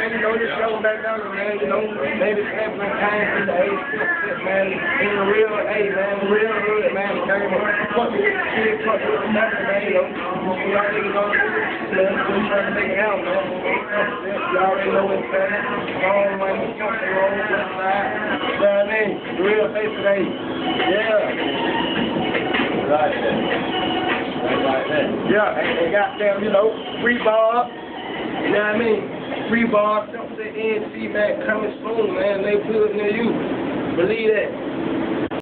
come back down there, man, you know, maybe sampling came to the age man, in the real, hey, man, real hood, man, game of fuck the kid, fuck with the man, you know, we all niggas on man, just trying to make it out, man. You already know what's happening. Wrong way, something wrong that side. You know what I mean? The real face today. Yeah. Right there. Right that. Yeah, and they got them, you know, free ball. You know what I mean? Free ball, something NC, man, coming soon, man. They good near you. Believe that.